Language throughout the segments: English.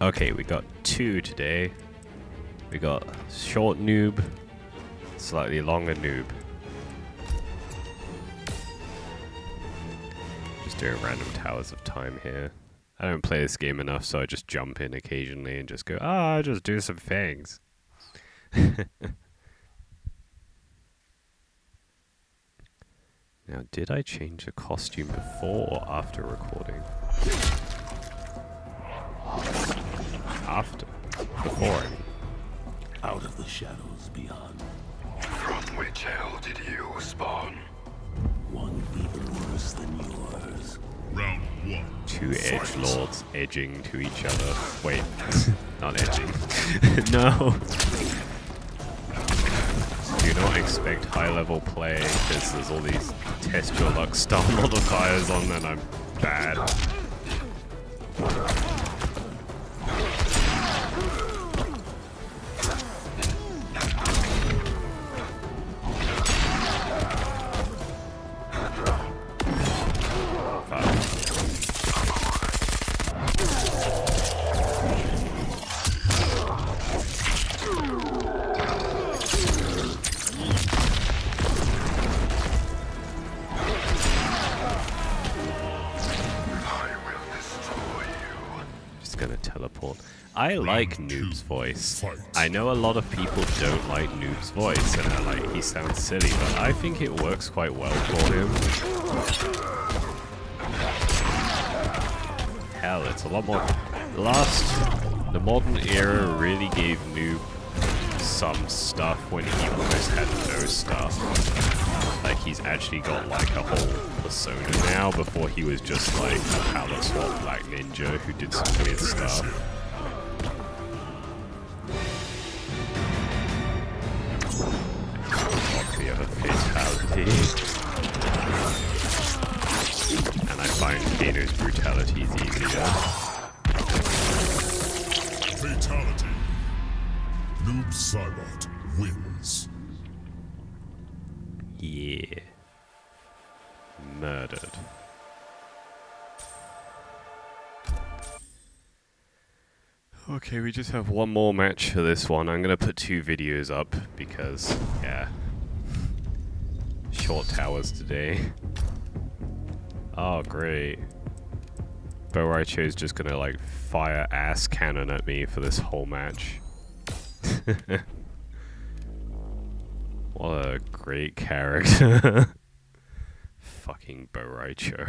Okay, we got two today. We got short noob, slightly longer noob. Just doing random towers of time here. I don't play this game enough, so I just jump in occasionally and just go, ah, I'll just do some things. now, did I change the costume before or after recording? After. Before, Out of the shadows beyond. From which hell did you spawn? One even worse than yours. Round one. Two edge lords edging to each other. Wait, not edging. no. Do not expect high level play because there's all these test your luck star modifiers on and I'm bad. Just gonna teleport. I like Noob's voice. I know a lot of people don't like Noob's voice and are like, he sounds silly, but I think it works quite well for him. Hell, it's a lot more. Last, the modern era really gave Noob some stuff when he almost had no stuff. Like he's actually got like a whole persona now. Before he was just like a palette swap black ninja who did some weird stuff. Copy of a fatality. And I find Kano's brutalities easier. Fatality. Noob Saibot wins. Yeah. Murdered. Okay, we just have one more match for this one. I'm gonna put two videos up because, yeah. Short towers today. Oh, great. Bo is just gonna, like, fire ass cannon at me for this whole match. What a great character. Fucking Bo' Rai Cho.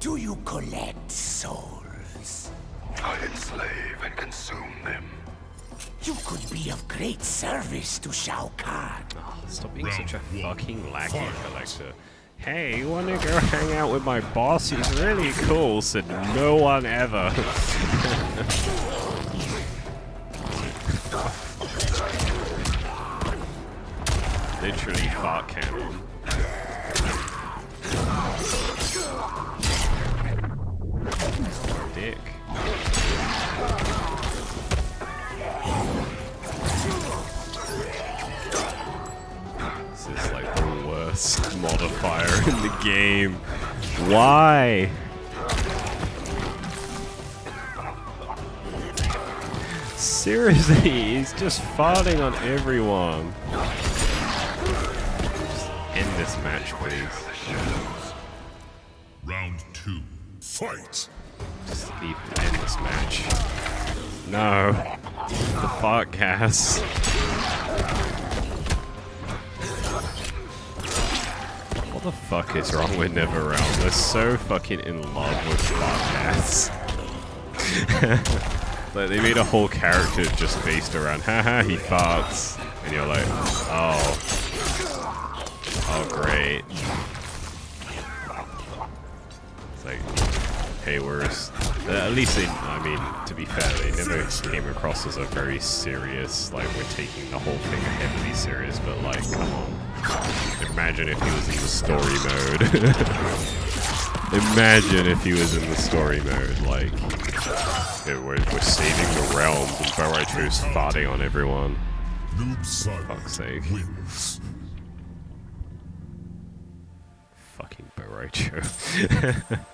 Do you collect souls? I enslave and consume them. You could be of great service to Shao Kahn. Oh, stop being such a one. fucking lackey Fight. collector. Hey, you wanna go hang out with my boss? He's really cool, said no one ever. Literally fart cannon. Dick. Modifier in the game. Why? Seriously, he's just farting on everyone. Just end this match, please. Round two. Fight. Just leave end this match. No. The fart gas. The fuck is wrong with NetherRealm? They're so fucking in love with fart gas. like they made a whole character just based around haha he farts. And you're like, oh. Oh great. It's like hey, uh, at least they, I mean, to be fair, they never came across as a very serious, like we're taking the whole thing heavily serious. But like, come on, Imagine if he was in the story mode. Imagine if he was in the story mode, like... We're, we're saving the realm, and Bo' Rai Cho's farting on everyone. Fuck's sake. Wins. Fucking Bo' Rai Cho.